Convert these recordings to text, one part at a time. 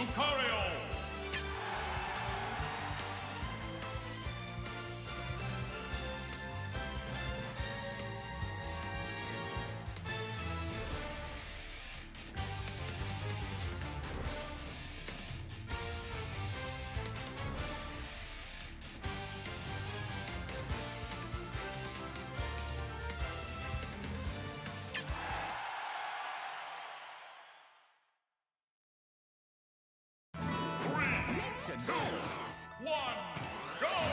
Lucario! Two, one, go!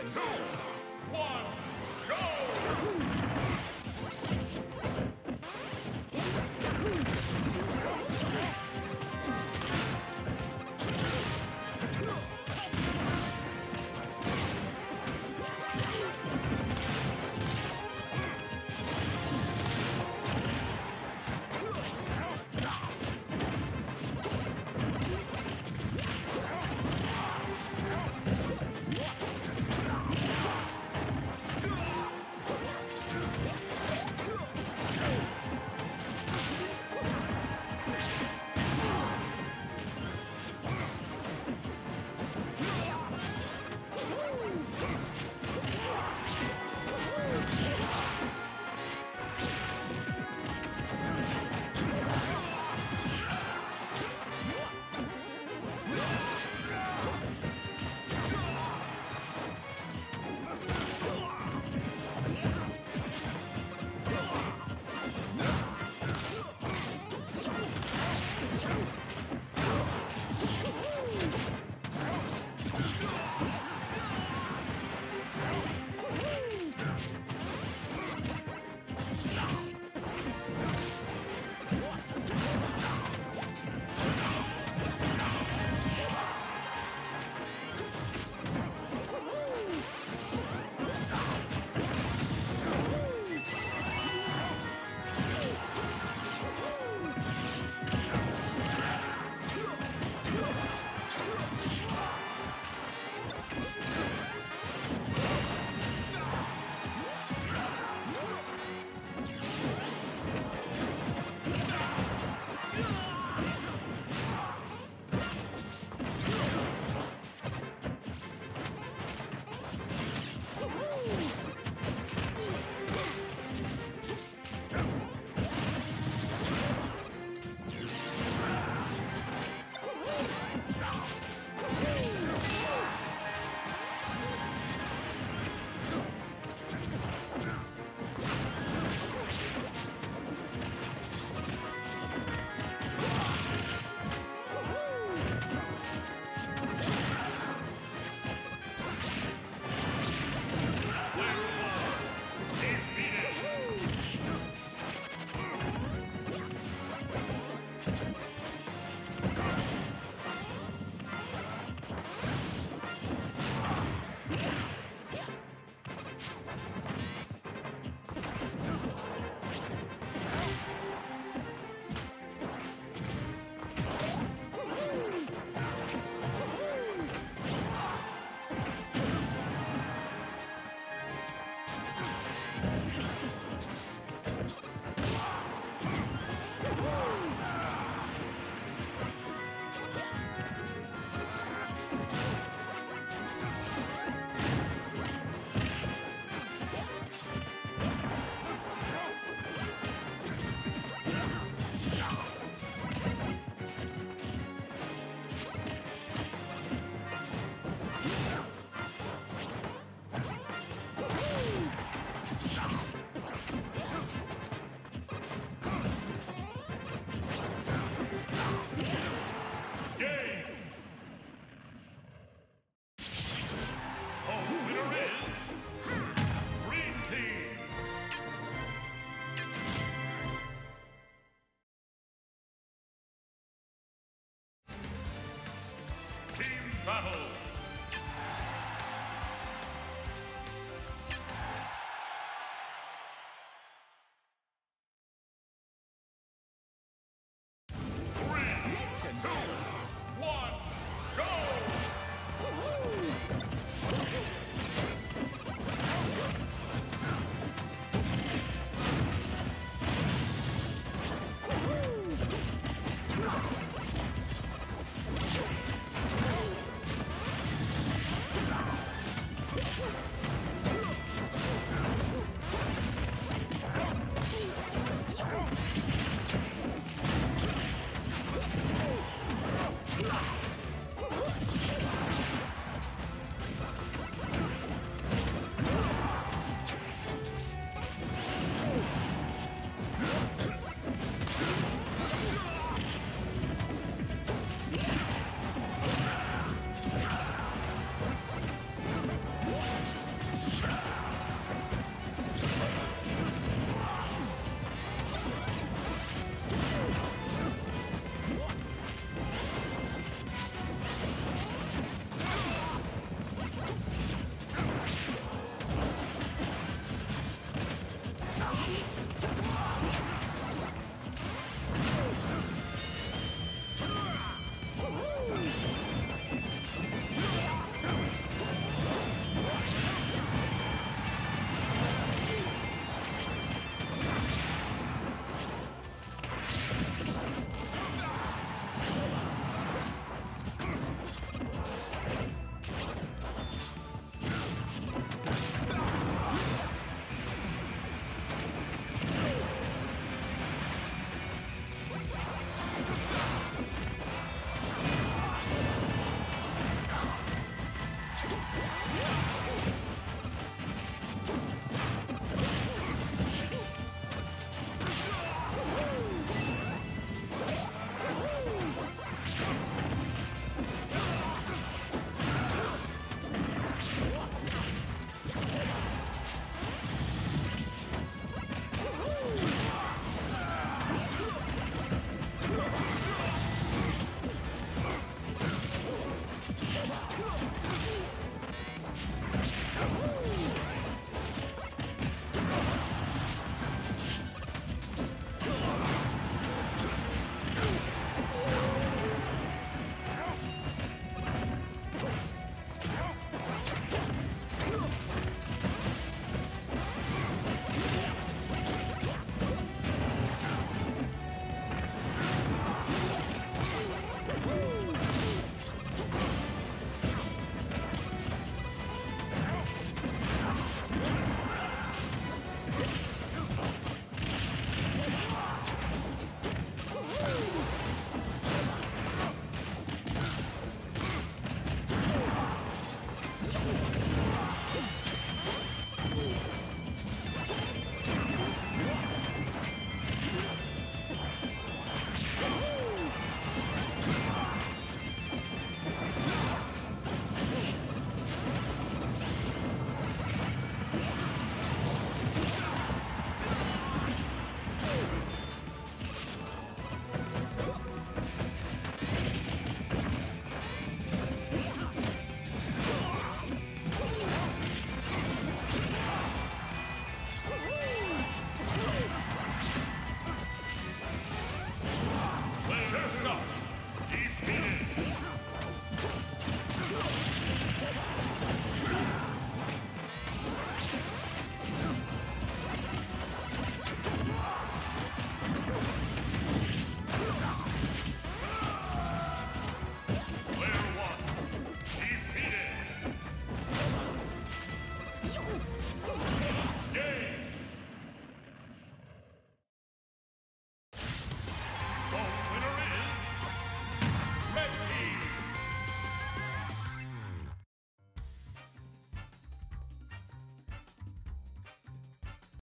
Three, two, one,